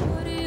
What